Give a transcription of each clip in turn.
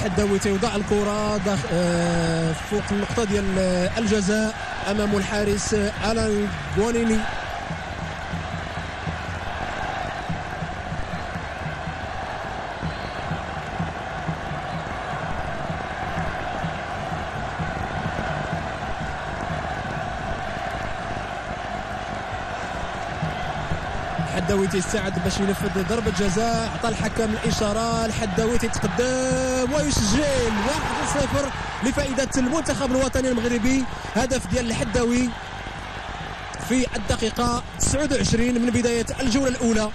الحداوي تيوضع الكرة آه، فوق النقطة ديال الجزاء أمام الحارس ألان غوانيني. الحداوي تيستعد باش ينفذ ضربة جزاء. عطى الحكم الإشارة. الحداوي تيتقدم ويسجل 1-0 لفائدة المنتخب الوطني المغربي. هدف ديال الحداوي في الدقيقة 29 من بداية الجولة الأولى.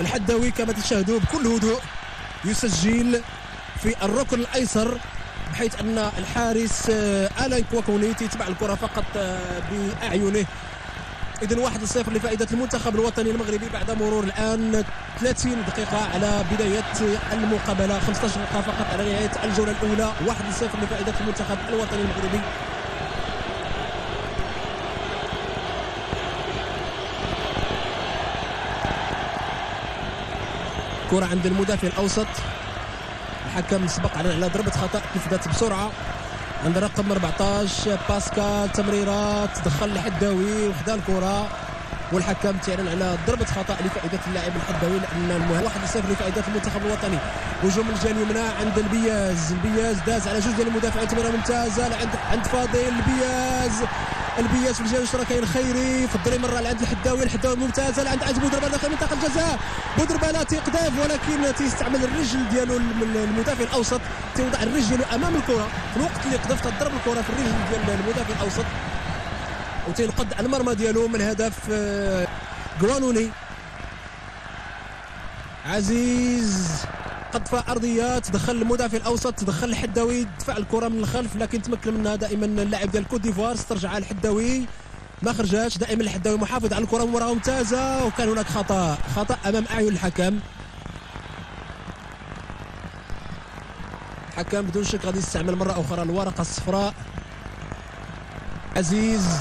الحداوي كما تشاهدوا بكل هدوء يسجل في الركن الأيسر. بحيث أن الحارس آه، الان كواكوني تتبع الكرة فقط آه، بأعينه. اذا 1-0 لفائدة المنتخب الوطني المغربي بعد مرور الآن 30 دقيقة على بداية المقابلة. 15 دقيقة فقط على نهاية الجولة الأولى. 1-0 لفائدة المنتخب الوطني المغربي. كرة عند المدافع الأوسط. الحكم سبق على ضربة خطأ نفذت بسرعة. عند رقم 14 باسكال تمريرات دخل الحداوي وخدا الكرة. والحكم تعلن على ضربة خطأ لفائدة اللاعب الحداوي لأن 1-0 لفائدة المنتخب الوطني. هجوم الجهه اليمنى عند البياز. البياز داز على جوج ديال المدافعين تمريره ممتازة عند عند فاضل البياز. البياس في الجهه اليسرى كاين خيري في الدري مرة لعند الحداوي الحداوي ممتازة لعند عند بودربه داخل منطقه الجزاء بودربه لا تيقذف ولكن تيستعمل الرجل ديالو المدافع الأوسط تيوضع الرجل ديالو أمام الكرة في الوقت اللي قذف تضرب الكرة في الرجل ديال المدافع الأوسط. وتينقد على المرمى ديالو من هدف غوانوني آه، عزيز. قطفة أرضيات دخل المدافع الأوسط دخل الحداوي دفع الكرة من الخلف لكن تمكن منها دائما اللاعب ديال كوت ديفوار. استرجعها الحداوي. ما خرجاتش دائما الحداوي محافظ على الكرة مباراة ممتازة وكان هناك خطأ. خطأ أمام أعين الحكم. الحكم بدون شك غادي يستعمل مرة أخرى الورقة الصفراء. عزيز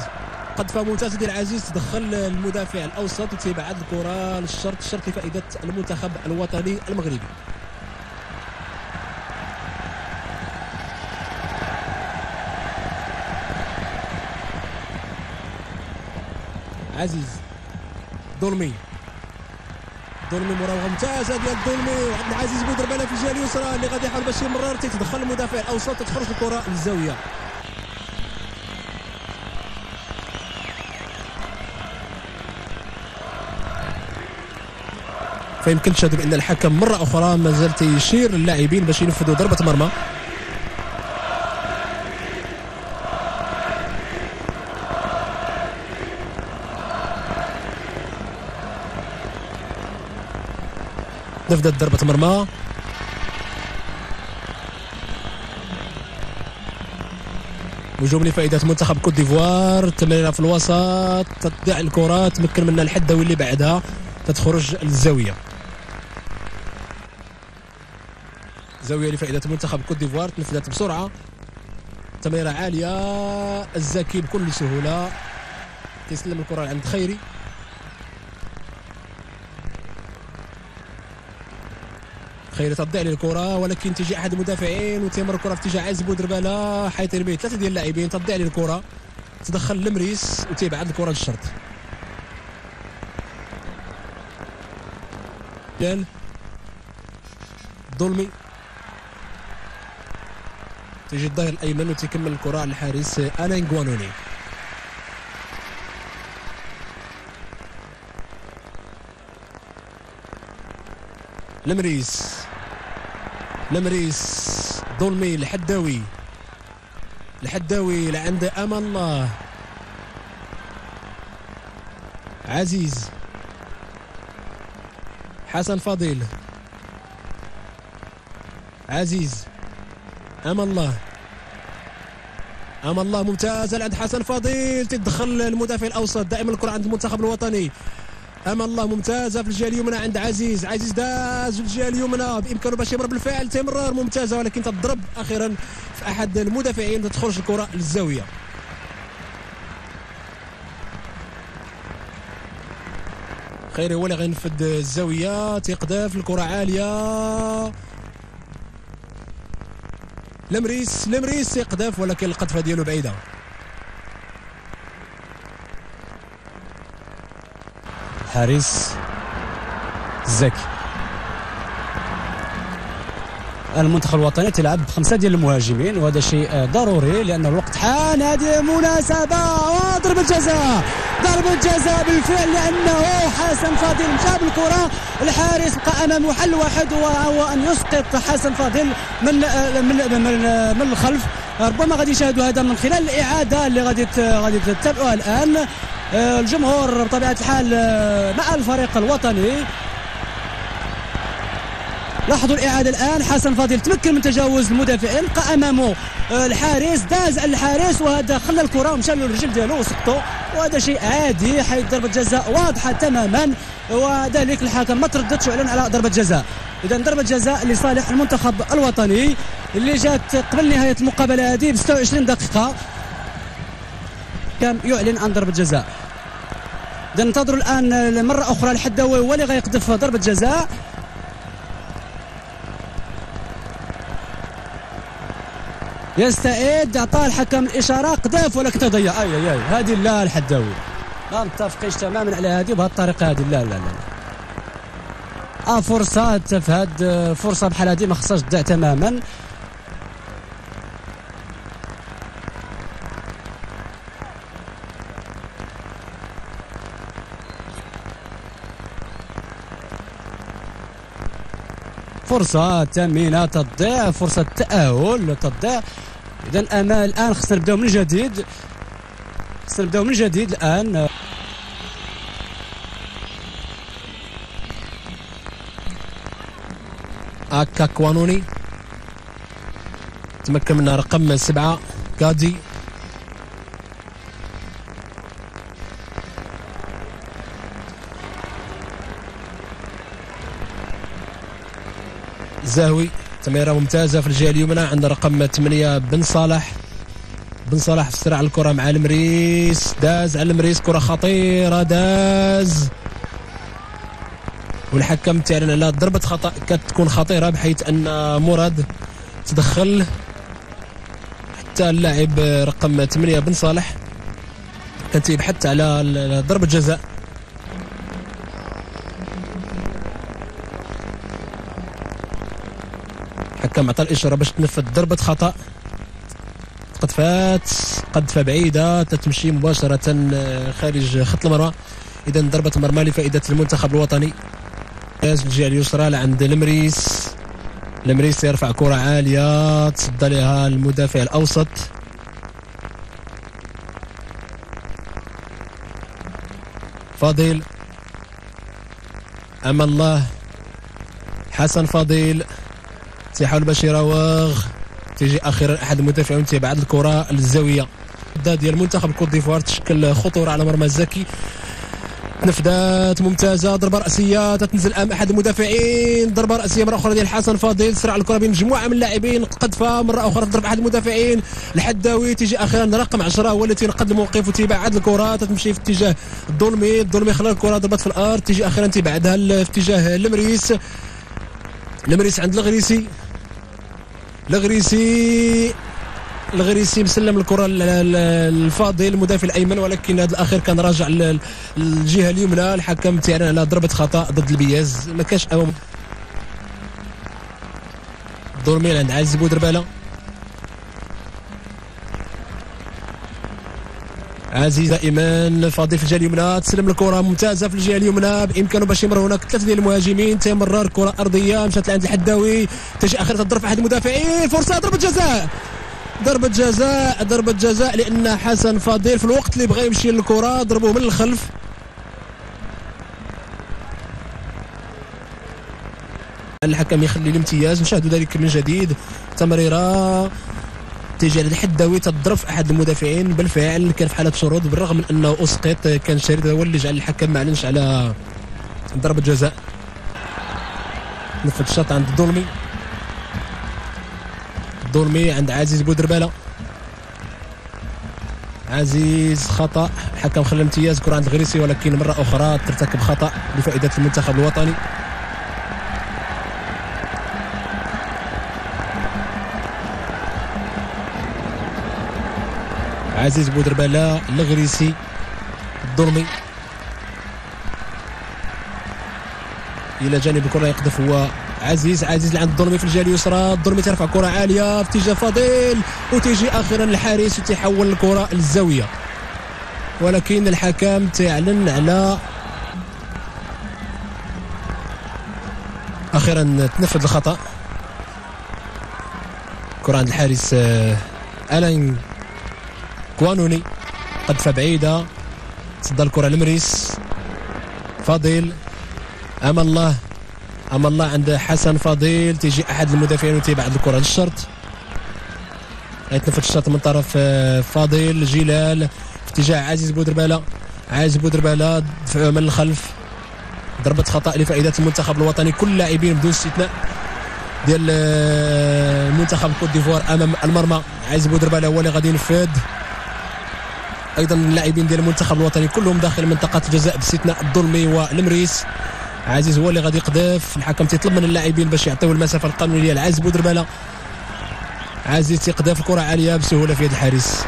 قدفة ممتازة ديال عزيز تدخل المدافع الأوسط وتبعد الكرة للشرط الشرط لفائدة المنتخب الوطني المغربي. عزيز. دولمي. دولمي مراوغه ممتازة ديال دولمي. وعندنا عزيز بودربانه في الجهة اليسرى اللي غادي يحاول باش يمرر تيتدخل المدافع الأوسط تخرج الكرة للزاويه فيمكن تشاهدوا بان الحكم مرة أخرى ما زال تيشير للاعبين باش ينفذوا ضربة مرمى. نفذت ضربة مرمى هجوم لفائدة منتخب كوت ديفوار تمريرة في الوسط تضيع الكرة تمكن منها الحداوي اللي بعدها تتخرج للزاوية زاوية لفائدة منتخب كوت ديفوار تنفذت بسرعة. تمريرة عالية الزكي بكل سهولة. تسلم الكرة عند خيري. خير تضيع للكرة ولكن تجي أحد المدافعين وتمر الكرة في اتجاه عز بودرباله حيث يرمي ثلاثة ديال اللاعبين تضيع للكرة تدخل المريس وتبعد الكرة للشرط. ديال ظلمي تيجي الظهير الأيمن وتكمل الكرة على الحارس ألين غوانوني المريس لمريس ظلمي الحداوي. الحداوي لعند أمان الله. عزيز. حسن فضيل عزيز. أمان الله. أمان الله ممتازه عند حسن فضيل تدخل المدافع الأوسط. دائما الكرة عند المنتخب الوطني. امام الله ممتازة في الجهه اليمنى عند عزيز. عزيز داز في الجهه اليمنى. بإمكانه باش يمر بالفعل. تمرر ممتازة ولكن تضرب أخيرا في أحد المدافعين. تخرج الكرة للزاويه خيري هو اللي غينفذ الزاوية. تيقذف الكرة عالية. لمريس لمريس يقذف ولكن القذفه ديالو بعيدة. حارس زكي. المنتخب الوطني تلعب بخمسة ديال المهاجمين وهذا شيء ضروري لأن الوقت حان. هذه مناسبة وضربه جزاء ضربه جزاء بالفعل لأنه حسن فاضل جاب الكرة. الحارس بقى امامه حل واحد وهو أن يسقط حسن فاضل من من من, من الخلف. ربما غادي يشاهدوا هذا من خلال الإعادة اللي غادي غادي تتابعوها الآن. الجمهور بطبيعة الحال مع الفريق الوطني. لاحظوا الإعادة الآن. حسن فاضل تمكن من تجاوز المدافعين. بقى امامه آه، الحارس داز الحارس وهذا خلى الكرة ومشى له الرجل ديالو وسقطوا وهذا شيء عادي حيث ضربة جزاء واضحة تماما. وذلك الحكم ما ترددش اعلن على ضربة جزاء. اذا ضربة جزاء لصالح المنتخب الوطني اللي جات قبل نهاية المقابلة هذه ب 26 دقيقة. كان يعلن عن ضربة جزاء. اذا ننتظروا الآن مره أخرى الحداوي هو اللي غيقذف ضربة جزاء. يستعد أعطاه الحكم الإشارة. قذاف ولكن تضيع. اي اي أي. هذه لا الحداوي ما متفقينش تماما على هذه بهذه الطريقة هذه. لا لا لا. آه فرصات في هذه فرصة بحال هذه ما خصهاش تضيع تماما. فرصة ثمينة تضيع فرصة تأهل تضيع اذا امال الآن خصنا نبدأو من جديد. خصنا نبدأو من جديد الآن. اكا كوانوني تمكن منها رقم سبعة. كادي زاوي تمريرة ممتازة في الجهة اليمنى عند رقم 8 بن صالح. بن صالح في صراع الكرة مع المريس داز على المريس كرة خطيرة داز. والحكم تعلن على ضربة خطأ كتكون خطيرة بحيث أن مراد تدخل حتى اللاعب رقم 8 بن صالح. كان تيبحث على ضربة جزاء. الحكم عطى الاشاره باش تنفذ ضربة خطأ. قد فات قذفه بعيدة تتمشي مباشرة آه، خارج خط المرمى. اذا ضربة مرمى لفائدة المنتخب الوطني. الجهة اليسرى لعند المريس المريس يرفع كرة عالية تصدى لها المدافع الأوسط. فاضل. أمان الله. حسن فاضل. تيحاول باش يراوغ. تيجي أخيرا أحد المدافعين تيبعد الكرة للزاويه ديال المنتخب الكوت ديفوار تشكل خطورة على مرمى الزكي. نفذات ممتازة. ضربة رأسية تتنزل أمام أحد المدافعين. ضربة رأسية مرة أخرى ديال حسن فاضل. سرع الكرة بين مجموعة من اللاعبين. قذفة مرة أخرى تضرب أحد المدافعين. الحداوي تيجي أخيرا رقم 10 هو اللي تينقذ الموقف وتيبعد الكرة. تتمشي في اتجاه الظلمي الظلمي خلى الكرة ضربت في الأرض تيجي أخيرا تيبعدها في اتجاه المريس المريس عند الغريسي. الغريسي. الغريسي مسلم الكرة الفاضل المدافع الأيمن ولكن هذا الأخير كان راجع للجهه اليمنى. الحكم تعلن على ضربة خطأ ضد البياز. ما كانش أمام. دورميل عند عزيز بودرباله عزيز دائما فاضي في الجهه اليمنى تسلم الكرة ممتازة في الجهه اليمنى بإمكانه باش يمر هناك ثلاثة ديال المهاجمين تمرر كرة أرضية مشات لعند الحداوي تجي آخر تضرب احد المدافعين فرصة ضربة جزاء! ضربة جزاء ضربة جزاء لأن حسن فاضل في الوقت اللي بغى يمشي للكرة ضربوه من الخلف. الحكم يخلي الامتياز نشاهدوا ذلك من جديد. تمريرة. تيجي على الحداوي تضرب أحد المدافعين بالفعل كان في حالة شرود بالرغم من أنه أسقط كان شريد هو اللي جعل الحكم ما أعلنش على ضربة جزاء. نفذ الشوط عند الظلمي الظلمي عند عزيز بودرباله عزيز خطأ الحكم خلى امتياز كرة عند الغريسي ولكن مرة أخرى ترتكب خطأ لفائده المنتخب الوطني. عزيز بودربالا الغريسي الظلمي إلى جانب الكرة يقذف هو عزيز عزيز عند الظلمي في الجهه اليسرى. الظلمي ترفع كرة عالية في اتجاه فضيل وتيجي أخيرا الحارس وتحول الكرة للزاويه ولكن الحكم تعلن على أخيرا تنفذ الخطأ. كرة عند الحارس آه، الان كوانوني قدفه بعيده تصدى الكره لمريس. فاضل. اما الله. اما الله عند حسن فضيل تيجي أحد المدافعين وتيبعد الكرة. للشرط يتنفذ الشرط من طرف آه، فاضل. جلال. في اتجاه عزيز بودرباله عزيز بودرباله دفعه من الخلف. ضربة خطأ لفائدة المنتخب الوطني. كل لاعبين بدون استثناء ديال آه، منتخب كوت ديفوار أمام المرمى. عزيز بودرباله هو اللي غادي ينفذ. أيضا اللاعبين ديال المنتخب الوطني كلهم داخل منطقة الجزاء باستثناء الظلمي والمريس. عزيز هو اللي غادي يقذف الحكم تيطلب من اللاعبين باش يعطيو المسافة القانونية لعزيز بودرباله عزيز تيقذف الكره عالية بسهولة في يد الحارس.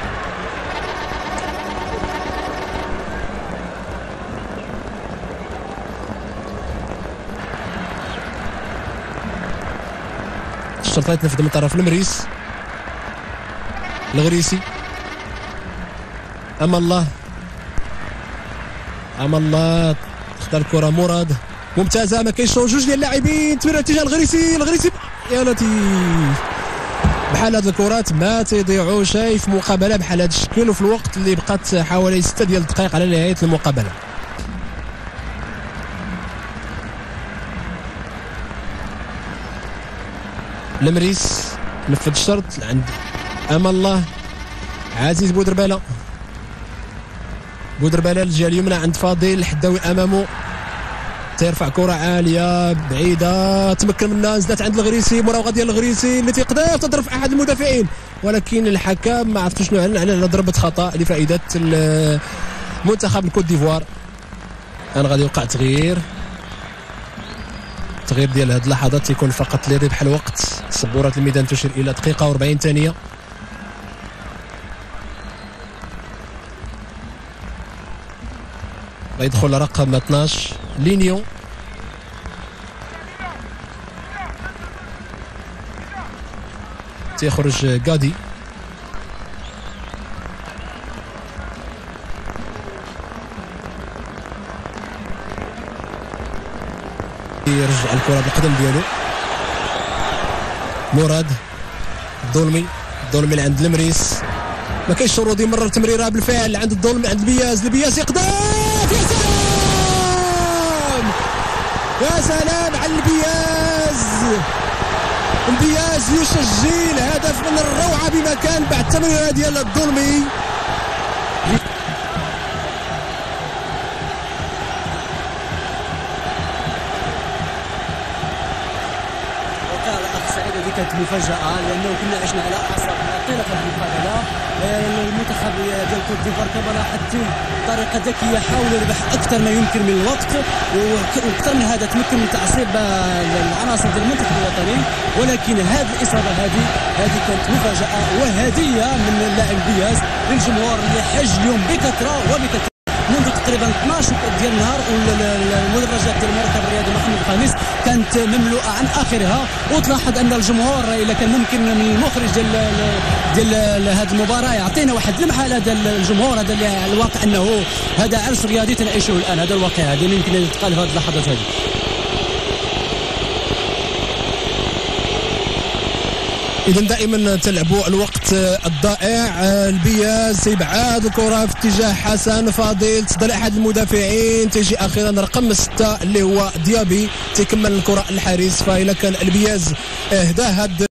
الشرطة تنفذ من طرف المريس. الغريسي. اما الله؟ اما الله؟ اختار الكره مراد. ممتازة ما كاينش جوج ديال اللاعبين. تمرير اتجاه الغريسي. الغريسي يا لطيف. بحال هاد الكرات ما تيضيعوا شايف مقابلة بحال هذا الشكل وفي الوقت اللي بقات حوالي 6 ديال الدقائق على نهاية المقابلة. المريس نفذ الشرط. عند أمان الله. عزيز بودربالة. بودرباله الجهه اليمنى عند فاضل الحداوي أمامه. تيرفع كرة عالية بعيدة. تمكن منها نزلت عند الغريسي. مراوغة ديال الغريسي اللي تيقدر تضرب أحد المدافعين. ولكن الحكم ما عرفتش شنو اعلن على ضربة خطأ لفائدة منتخب الكوت ديفوار. الان غادي يوقع تغيير. التغيير ديال هذه اللحظات تيكون فقط لربح الوقت. سبوره الميدان تشير إلى دقيقة و40 ثانية. يدخل رقم 12 لينيو. تيخرج غادي. يرجع الكرة بالقدم ديالو. مراد الظلمي اللي عند المريس. ما كاينش شروط يمرر تمريرة بالفعل عند الظلمي عند البياز. البياز يقدر! يا سلام على البياز. البياز يسجل هدف من الروعة بمكان بعد تمريره ديال الظلمي. كانت مفاجاه لأنه كنا عشنا على اعصاب المقابله آه، المنتخب ديال كوت ديفوار كما لاحظتم بطريقه ذكية حاول يربح أكثر ما يمكن من الوقت وأكثر من هذا تمكن من تعصيب العناصر ديال المنتخب الوطني. ولكن هذه الإصابة هذه هذه كانت مفاجأة وهدية من اللاعب بياز للجمهور اللي حج اليوم بكثرة وبكثرة. منذ تقريبا 12 ديال النهار والمدرجات ديال المركب الرياضي محمد الخامس كانت مملوءة عن آخرها. وتلاحظ أن الجمهور الا كان ممكن من المخرج ديال ديال هذه المباراة يعطينا واحد لمحه على هذا الجمهور هذا اللي الواقع أنه هذا عرس رياضي تنعيشه الآن. هذا الواقع هذا يمكن يتقال في هذه اللحظات هذه. اذا دائما تلعبوا الوقت الضائع. البياز تيبعاد الكرة في اتجاه حسن فاضل. تصدر احد المدافعين. تيجي أخيرا رقم ستة اللي هو ديابي. تيكمل الكرة الحارس فإذا كان البياز هاد